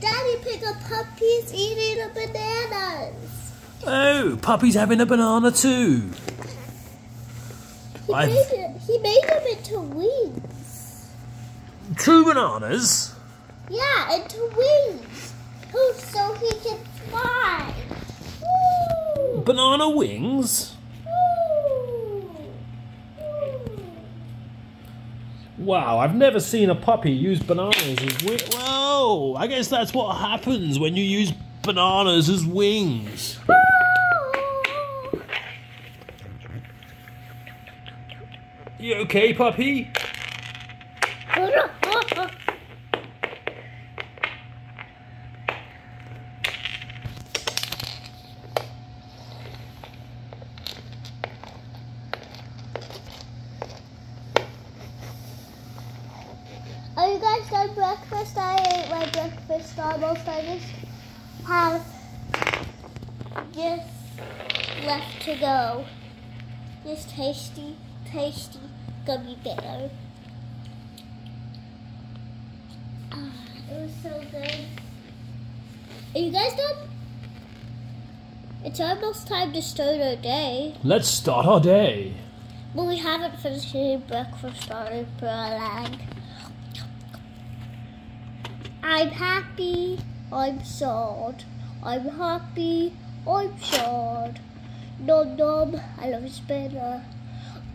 Daddy, pick up puppies eating the bananas. Oh, Puppy's having a banana too. He I've- made, it, he made them into wings. Two bananas? Yeah, into wings. Oh, so he can fly. Woo! Banana wings? Wow, I've never seen a puppy use bananas as wings. Whoa, I guess that's what happens when you use bananas as wings. You okay, puppy? you guys done breakfast? I ate my breakfast almost. I just have this left to go. This tasty, tasty gummy bear. Ah, it was so good. Are you guys done? It's almost time to start our day. Let's start our day. But we haven't finished eating breakfast on our lag. I'm happy, I'm sad. I'm happy, I'm sad. Nom nom, I love spinner.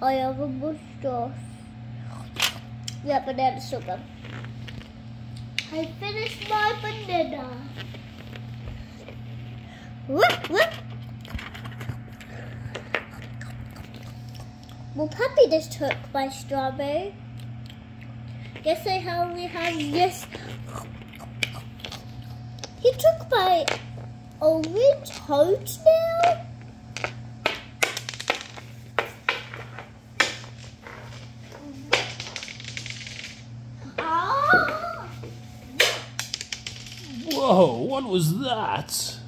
I have a mustache. Yeah, banana good. I finished my banana. Whoop, whoop. Well, Puppy just took my strawberry. Guess I only have this. He took my orange heart now. Whoa, what was that?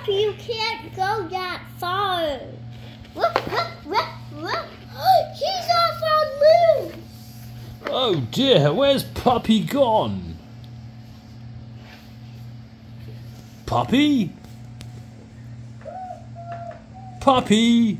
Puppy, you can't go that far. Whoop, whoop, whoop, whoop. He's off on loose. Oh dear, where's Puppy gone? Puppy? Puppy?